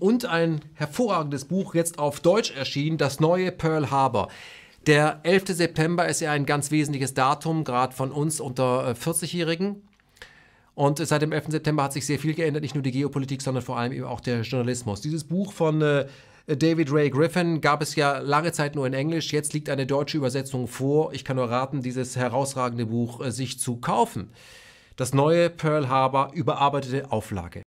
und ein hervorragendes Buch jetzt auf Deutsch erschienen, das neue Pearl Harbor. Der 11. September ist ja ein ganz wesentliches Datum, gerade von uns unter äh, 40-Jährigen. Und seit dem 11. September hat sich sehr viel geändert, nicht nur die Geopolitik, sondern vor allem eben auch der Journalismus. Dieses Buch von äh, David Ray Griffin gab es ja lange Zeit nur in Englisch. Jetzt liegt eine deutsche Übersetzung vor. Ich kann nur raten, dieses herausragende Buch äh, sich zu kaufen. Das neue Pearl Harbor überarbeitete Auflage.